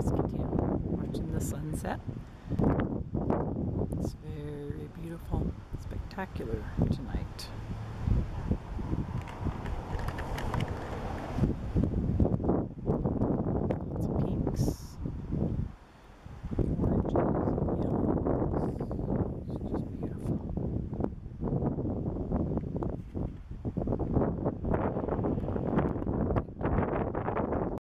Muscatine, watching the sunset. It's very beautiful, spectacular tonight.